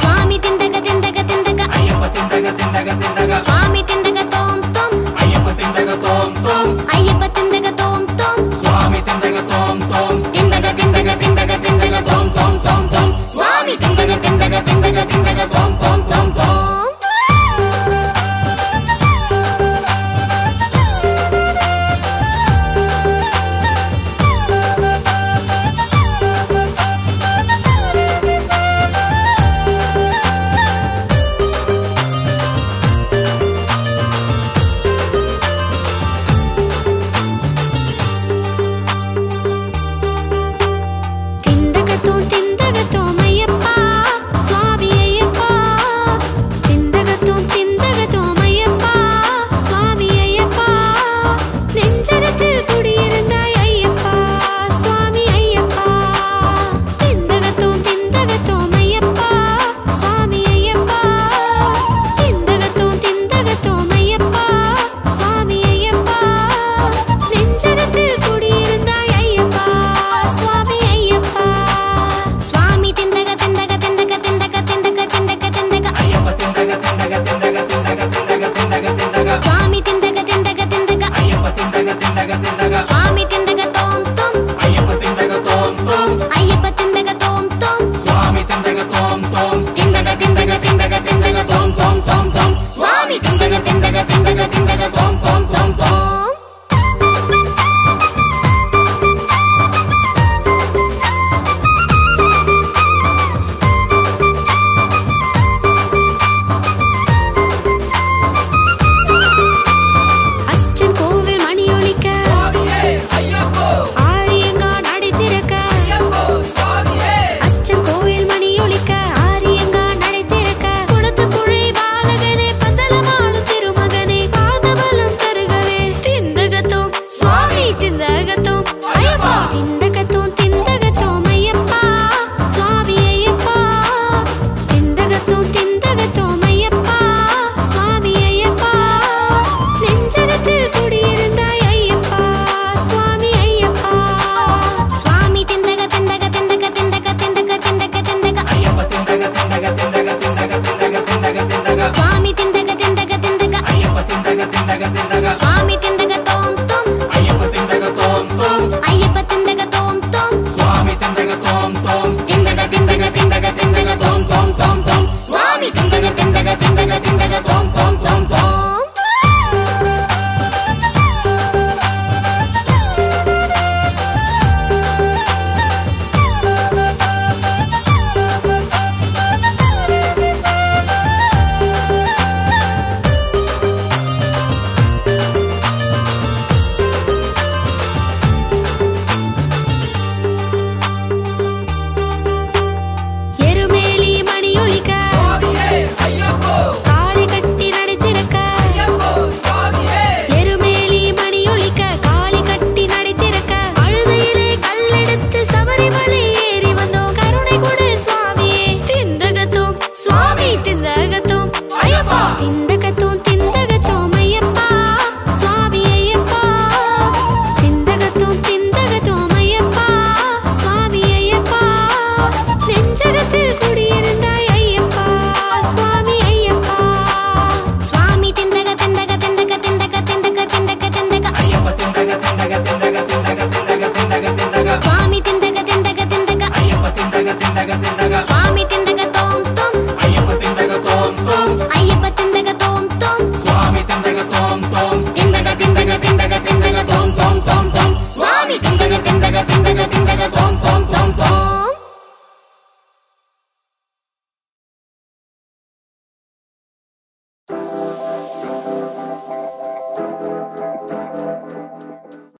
சுவாமி திண்டக திண்டக திண்டக சுவாமி திண்ட Πού είναι το πτώνο சுவாமி திந்தக